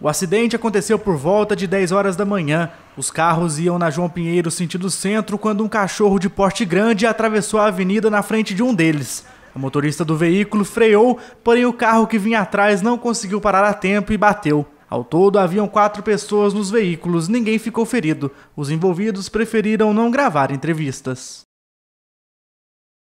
O acidente aconteceu por volta de 10 horas da manhã. Os carros iam na João Pinheiro sentido centro quando um cachorro de porte grande atravessou a avenida na frente de um deles. O motorista do veículo freou, porém o carro que vinha atrás não conseguiu parar a tempo e bateu. Ao todo, haviam quatro pessoas nos veículos, ninguém ficou ferido. Os envolvidos preferiram não gravar entrevistas.